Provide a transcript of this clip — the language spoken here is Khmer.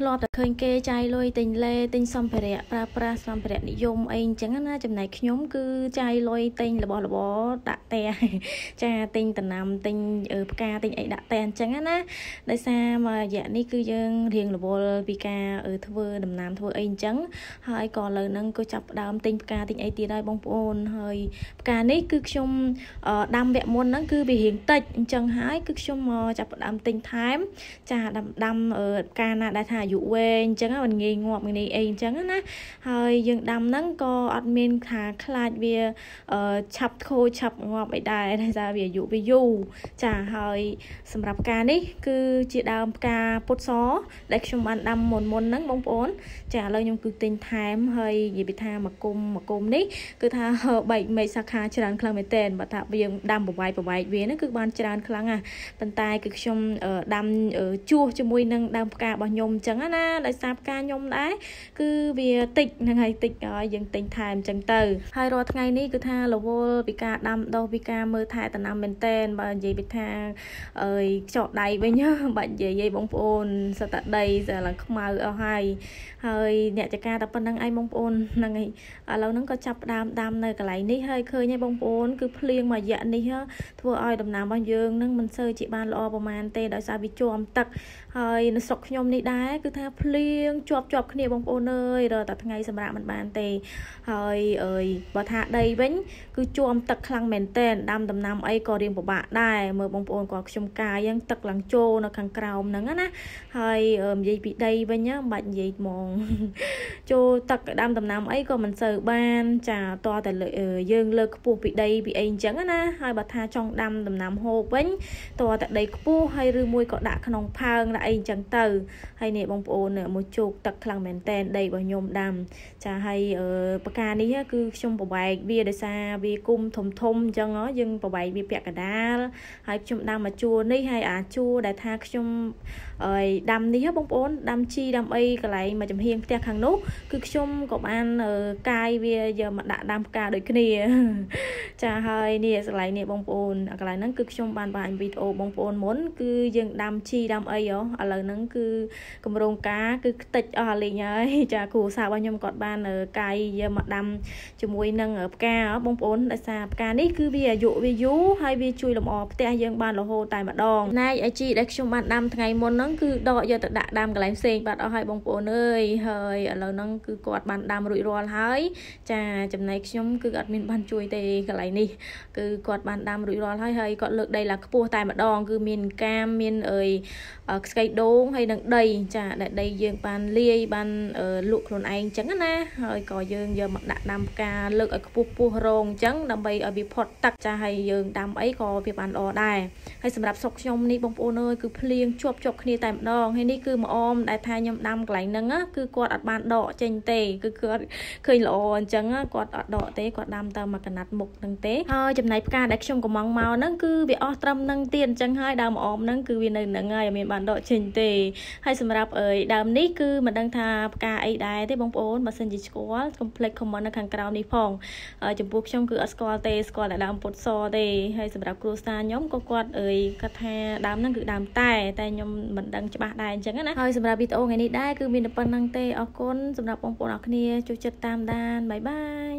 ធ្លាប់តែឃើញគេចាយលុយទិញលេទិញសម្ភារៈប្រើប្រាស់សម្ភារៈនិយមអីអញ្ចឹងណាចំណែកខ្ញុំគឺចាយលុយទិញរបស់របរដាក់ផ្ទះចាទិញតំណាំទិញផ្កាទិញអីដាក់ផ្ទះអញ្ចឹងណាដោយសារមករយៈនេះគឺយើងរៀងរវល់ពីការធ្វើដំណាំធ្វើអីអញ្ចឹងហើយក៏លើហ្នឹងក៏ចាប់ផ្ដើមទិញផ្កាទិញអីទៀតហើយបងប្អូនហើយផ្កានេះគឺខ្ញុំដាំវគ្គមុនហ្នឹងគឺវារៀងតិចអញ្ចឹងហើយគឺខ្ញុំមកចាប់ផ្ដើមទិញថែម ចាដាំដាំផ្កាណាដែលថាអាយុវែងអញ្ចឹងមិនងាយងាប់ងាយអីអញ្ចឹងណាហើយយើងដាំហ្នឹងក៏អត់មានថាខ្លាចវាឆាប់ខូចឆាប់ងាប់អីដែរតែថាវាអាយុវាយូរចាហើយសម្រាប់ផ្កានេះ គឺជាដើមផ្កាពុតសដែលខ្ញុំបានដាំមុនមុនហ្នឹងបងប្អូន ចាឥឡូវខ្ញុំគឺទិញថែមហើយនិយាយពីថាមកគុំមកគុំនេះគឺថាបែកមេឃសាខាច្រើនខ្លាំងមែនតើបើថាយើងដាំប្រវាយប្រវាយវាហ្នឹងគឺបានច្រើនខ្លាំងណាប៉ុន្តែគឺខ្ញុំដាំជួសជាមួយនឹងដើមផ្ការបស់ខ្ញុំអញ្ចឹងណាដោយសារផ្កាខ្ញុំដែរគឺវាតិចហ្នឹងហើយតិចហើយយើងទិញថែមអញ្ចឹងទៅហើយរាល់ថ្ងៃនេះគឺថារវល់ពីការដាំដុះពីការមើលថែតំណាំមែនតែនបើនិយាយពីថាអើយខ្ចក់ដៃវិញបាច់និយាយឯងបងប្អូនសត្វតែដីស្អាឡើងខ្មៅអស់ហើយហើយអ្នកចការតែប៉ុណ្្នឹងឯងបងប្អូនហ្នឹងហើយឥឡូវហ្នឹងក៏ចាប់ផ្ដើមដាំនៅកន្លែងនេះហើយឃើញឯងបងប្អូនគឺភ្លៀងមួយរយៈនេះធ្វើឲ្យដំណាំរបស់យើងនឹងមិនសូវជាបានល្អប្រហែលទេដោយសារវាជាប់ទឹកហើយនៅស្រុកខ្ញុំនេះដែរគឺថាភ្លៀងជាប់ជាប់គ្នាបងប្អូនអើយរតែថ្ងៃសម្រាប់មិនបានទេហើយអើយបើថាដីវិញ គឺជាប់ទឹកខ្លាំងមែនតែនដាំដំណាំអីក៏រៀងពិបាកដែរមើលបងប្អូនគាត់ខ្ញុំកាយហ្នឹងទឹកឡើងចូលនៅខាងក្រោមហ្នឹងណាហើយនិយាយពីដីវិញមិនបាច់និយាយហ្មងចូលទឹកដាំដំណាំអីក៏មិនសូវបាន ចាតតែយើងលើកខ្ពស់ពីដីពីអីអញ្ចឹងណាហើយបើថាចង់ដាំដំណាំហូបវិញតតែដីខ្ពស់ហើយឬមួយក៏ដាក់ក្នុងផើងដាក់អីអញ្ចឹងទៅហើយនេះបងប្អូនមួយជោគទឹកខ្លាំងមែនតែនដីរបស់ខ្ញុំដាំចាហើយបកានេះគឺខ្ញុំប្រវែកវាដោយសារវាគុំធំធំអញ្ចឹងយើងប្រវែកវាពាក់កដាលហើយខ្ញុំដាំមកជួរនេះហើយអាជួរដែលថាខ្ញុំអើយដាំនេះបងប្អូនដាំជីដាំអីកន្លែងមកចំហៀងផ្ទះខាងនោះគឺខ្ញុំក៏បានកាយវាយកមកដាក់ដាំផ្កាដូចគ្នា ចាហើយនេះកន្លែងនេះបងប្អូនកន្លែងហ្នឹងគឺខ្ញុំបានបង្ហាញវីដេអូបងប្អូនមុនគឺយើងដាំជីដាំអីហ៎ឥឡូវហ្នឹងគឺកម្រងការគឺខ្ទេចអស់អាលេងហើយចាគ្រូសារបស់ខ្ញុំគាត់បានកាយយកមកដាំជាមួយនឹងផ្កាបងប្អូនដោយសារផ្កានេះគឺវាអាយុវាយូរហើយវាជួយលម្អផ្ទះយើងបានរហូតតែម្ដងណែអាជីដែលខ្ញុំបានដាំថ្ងៃមុនហ្នឹងគឺដកយកទៅដាក់ដាំកន្លែងផ្សេងបាត់អស់ហើយបងប្អូនអើយហើយឥឡូវហ្នឹងគឺគាត់បានដាំរួចរាល់ហើយចាចំណែកខ្ញុំគឺអត់មានបានជួយទេកន្លែងនេះគឺគាត់បានដាំរួចរាល់ហើយហើយគាត់លើកដីឡើងខ្ពស់តែម្ដង គឺមានកាមមានអើយស្កៃដូងហើយនឹងដី ចាដែលដីយើងបានលាយបានលក់ខ្លួនឯងអញ្ចឹងណាហើយក៏យើងយកមកដាក់ដាំផ្កាលើកឲ្យខ្ពស់ពោះរងអញ្ចឹងដើម្បីឲ្យវាផុតទឹកចាហើយយើងដាំអីក៏វាបានល្អដែរហើយសម្រាប់សុកខ្ញុំនេះបងប្អូនអើយគឺភ្លៀងជាប់ជាប់គ្នាតែម្ដងហើយនេះគឺម្អមដែលថាខ្ញុំដាំកន្លែងហ្នឹងគឺគាត់អត់បានដកចេញទេគឺគាត់ឃើញល្អអញ្ចឹងគាត់អត់ដកទេគាត់ដាំតែមកកណាត់មុខហ្នឹងទេហើយចំណែកផ្កាដែលខ្ញុំកំងមកហ្នឹងគឺវាអស់ត្រឹមហ្នឹងទៀតអញ្ចឹងហើយដើមម្អមហ្នឹងគឺវានៅហ្នឹងហើយអត់មានបានដកចេញទេហើយសម្រាប់អើយដើមនេះគឺមិនដឹងថាផ្កាអីដែរទេបងប្អូនបើសិនជាស្គាល់កុំភ្លេច comment នៅខាងក្រោមនេះផងចំពោះខ្ញុំគឺអត់ស្គាល់ទេស្គាល់តែដើមពុតសទេហើយសម្រាប់គ្រួសារខ្ញុំក៏គាត់អើយគាត់ថាដើមហ្នឹងគឺដើមតែតែខ្ញុំមិនដឹងច្បាស់ដែរអញ្ចឹងណាហើយសម្រាប់វីដេអូថ្ងៃនេះដែរគឺមានតែប៉ុណ្្នឹងទេអរគុណសម្រាប់បងប្អូនអរគ្នាចូលចិត្តតាមដានបាយបាយ